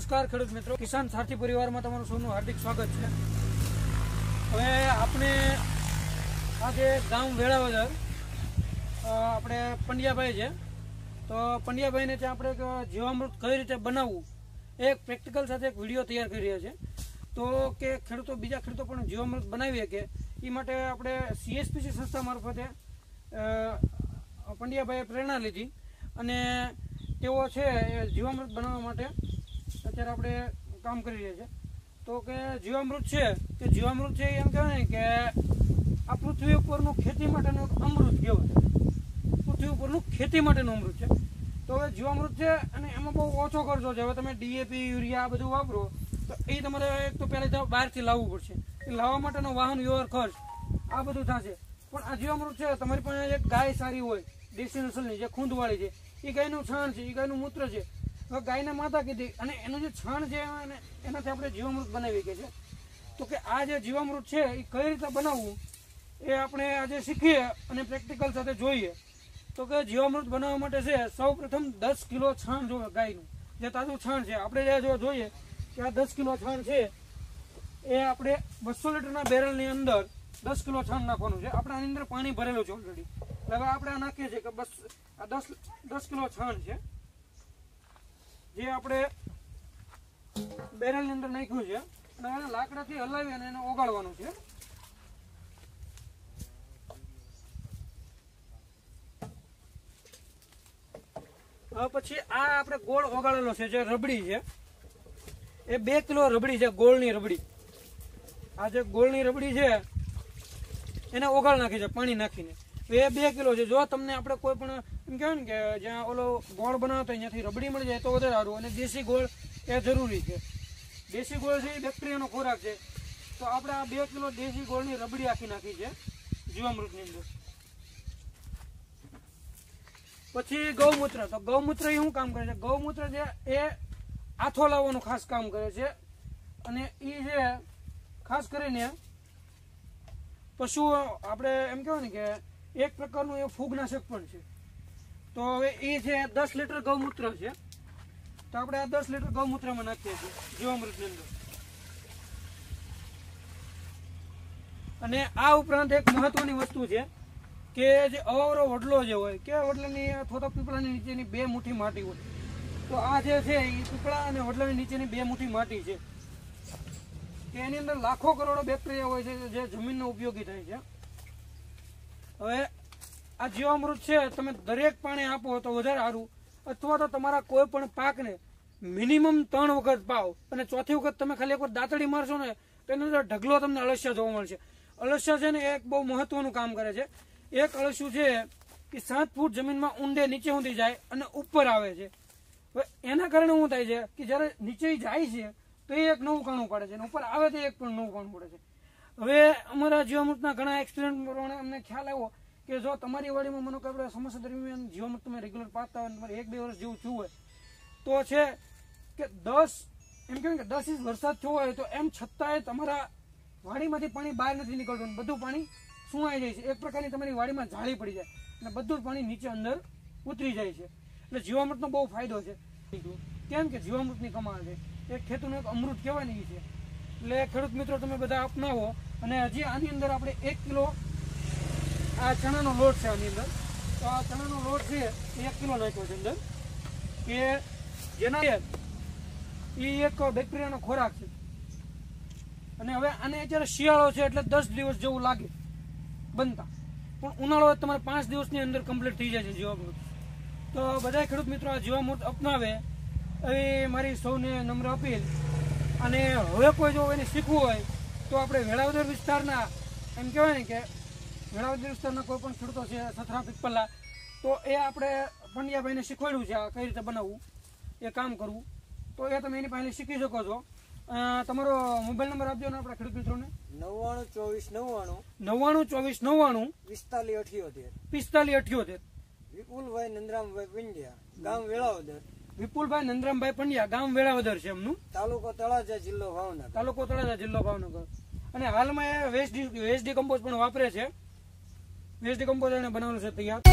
નમસ્કાર ખેડૂત મિત્રો. કિસાન સાથી પરિવારમાં તમારું સૌનું હાર્દિક સ્વાગત છે. હવે આપણે આજે ગામ વેળાવદર આપણે પંડ્યાભાઈ છે. તો પંડ્યાભાઈને ત્યાં આપણે જીવામૃત કઈ રીતે બનાવવું, એ એક પ્રેક્ટિકલ સાથે એક વીડિયો તૈયાર કરી રહ્યા છે. તો કે ખેડૂતો, બીજા ખેડૂતો પણ જીવામૃત બનાવી શકે, એ માટે આપણે સીએસપીસી સંસ્થા મારફતે પંડ્યાભાઈએ પ્રેરણા લીધી. અને તેઓ છે જીવામૃત બનાવવા માટે અત્યારે આપણે કામ કરી રહ્યા છીએ તો કે જીવામૃત છે, કે જીવામૃત છે એમ કહેવાય ને કે આ પૃથ્વી ઉપરનું ખેતી માટેનું એક અમૃત કહેવાય. પૃથ્વી ઉપરનું ખેતી માટેનું અમૃત છે. તો હવે જીવામૃત છે અને એમાં બહુ ઓછો ખર્ચો છે. હવે તમે ડીએપી યુરિયા આ બધું વાપરો, તો એ તમારે એક તો પહેલાં બહારથી લાવવું પડશે. એ લાવવા માટેનો વાહન વ્યવહાર ખર્ચ આ બધું થશે. પણ આ જીવામૃત છે, તમારી પાસે એક ગાય સારી હોય, દેશી નસલની, જે ખૂંદવાળી છે, એ ગાયનું છાણ છે, એ ગાયનું મૂત્ર છે ગાયને માતા કીધી અને એનું જે છાણ છે એનાથી આપણે જીવામૃત બનાવી કે છે તો કે આ જે જીવામૃત છે એ કઈ રીતે બનાવવું એ આપણે આજે શીખીએ અને પ્રેક્ટિકલ સાથે જોઈએ. તો કે જીવામૃત બનાવવા માટે છે સૌ પ્રથમ દસ કિલો છાણ જોવે ગાયનું. જે તાજું છાણ છે. આપણે જે જો જોઈએ કે આ દસ કિલો છાણ છે, એ આપણે બસો લીટરના બેરલની અંદર દસ કિલો છાણ નાખવાનું છે. આપણે આની અંદર પાણી ભરેલું છે ઓલરેડી હવે આપણે નાખીએ છીએ કે બસ આ દસ દસ કિલો છાણ છે. જે આપણે બેરલની અંદર નાખ્યું છે અને લાકડાથી હલાવી અને એને ઓગાળવાનું છે. પછી આ આપણે ગોળ ઓગાળેલો છે, જે રબડી છે. એ બે કિલો રબડી છે, ગોળની રબડી. આ જે ગોળની રબડી છે, એને ઓગાળ નાખી છે, પાણી નાખીને. એ બે કિલો છે. જો તમને આપણે કોઈ પણ એમ કહેવાય ને કે જ્યાં ઓલો ગોળ બનાવતો હોય ત્યાંથી રબડી મળી જાય તો વધારે સારું. અને દેશી ગોળ એ જરૂરી છે. દેશી ગોળ છે એ બેક્ટેરિયાનો ખોરાક છે. તો આપણે આ બે કિલો દેશી ગોળની રબડી આખી નાખી છે જીવામૃતની અંદર. પછી ગૌમૂત્ર. તો ગૌમૂત્ર એ શું કામ કરે છે? ગૌમૂત્ર જે એ આથો લાવવાનું ખાસ કામ કરે છે. અને એ જે ખાસ કરીને પશુઓ, આપણે એમ કહેવાય ને કે એક પ્રકારનું એ ફૂગનાશક પણ છે. તો હવે એ છે દસ લીટર ગૌમૂત્ર છે. તો આપણે આ દસ લીટર ગૌમૂત્રમાં નાખીએ છીએ જીવામૃતની અંદર. અને આ ઉપરાંત એક મહત્વની વસ્તુ છે કે જે અવાવરો વડલો જે હોય, કે વડલાની અથવા પીપળાની નીચેની બે મુઠ્ઠી માટી હોય. તો આ જે છે એ પીપળા અને વડલાની નીચેની બે મુઠ્ઠી માટી છે. કે એની અંદર લાખો કરોડો બેક્ટેરિયા હોય છે જે જમીનનો ઉપયોગી થાય છે. હવે આ જીવામૃત છે, તમે દરેક પાણી આપો તો વધારે સારું. અથવા તો તમારા કોઈ પણ પાકને મિનિમમ ત્રણ વખત પાવ અને ચોથી વખત તમે ખાલી એકવાર દાંતડી મારશો ને તો એની અંદર ઢગલો તમને અળસિયા જોવા મળશે. અળસિયા છે ને એક બહુ મહત્વનું કામ કરે છે. એક અળસિયું છે કે સાત ફૂટ જમીનમાં ઊંડે નીચે ઊંધી જાય અને ઉપર આવે છે. હવે એના કારણે શું થાય છે કે જ્યારે નીચે જાય છે તો એ એક નવું કણું પડે છે અને ઉપર આવે તો એક પણ નવું કણું પડે છે. હવે અમારા જીવામૃતના ઘણા એક્સપિરિયન્સ પ્રમાણે અમને ખ્યાલ આવ્યો કે જો તમારી વાડીમાં મને આપણે સમસ્યા દરમિયાન જીવામૃત તમે રેગ્યુલર પાતા હોય તમારે એક બે વર્ષ જેવું થયું હોય, તો છે કે દસ, એમ કહેવાય કે દસ ઇંચ વરસાદ થયો હોય તો એમ છતાંય તમારા વાડીમાંથી પાણી બહાર નથી નીકળતું બધું પાણી સુવાઈ જાય છે. એક પ્રકારની તમારી વાડીમાં જાળી પડી જાય અને બધું પાણી નીચે અંદર ઉતરી જાય છે. એટલે જીવામૃતનો બહુ ફાયદો છે. કેમ કે જીવામૃતની કમાણ છે. એ ખેતુનું એક અમૃત કહેવાય ને છે. એટલે ખેડૂત મિત્રો તમે બધા અપનાવો અને હજી આની અંદર આપણે એક કિલો આ ચણાનો લોટ છે આની અંદર. તો આ ચણાનો લોટ છે એક કિલો નાખ્યો છે અંદર. કે જેના એ એક બેક્ટેરિયાનો ખોરાક છે. અને હવે આને અત્યારે શિયાળો છે એટલે દસ દિવસ જેવું લાગે. બનતા. પણ ઉનાળો તમારે પાંચ દિવસની અંદર કમ્પ્લીટ થઈ જાય છે જીવામૃત. તો બધા ખેડૂત મિત્રો આ જીવામૃત અપનાવે એવી મારી સૌને નમ્ર અપીલ. અને હવે કોઈ જો એને શીખવું હોય તો આપણે વેળાવદર વિસ્તારના એમ કહેવાય ને કે વેળાવદર વિસ્તારના કોઈ પણ ખેડૂતો છે સથરા પીપલા તો એ આપણે પંડ્યાભાઈને શીખવાડ્યું છે આ કઈ રીતે બનાવવું એ કામ કરવું. તો એ તમે એની પાસે શીખી શકો છો. તમારો મોબાઈલ નંબર આપજો ને આપણા ખેડૂત મિત્રોને. નવ્વાણું ચોવીસ નવ્વાણું. નવ્વાણું ચોવીસ નવ્વાણું. પિસ્તાલીસ અઠ્યોતેર. પિસ્તાલીસ અઠ્યોતેર. વિપુલભાઈ નંદરામભાઈ પંડ્યા ગામ વેળાવદર. વિપુલભાઈ નંદરામભાઈ પંડ્યા ગામ વેળાવદર છે એમનું. તાલુકો તળાજા જિલ્લો ભાવનગર. તાલુકો તળાજા જિલ્લો ભાવનગર. અને હાલમાં એ વેસ્ટ વેસ્ટ ડીકમ્પોઝ પણ વાપરે છે. વેસ્ટ ડીકમ્પોઝ એને બનાવેલું છે તૈયાર.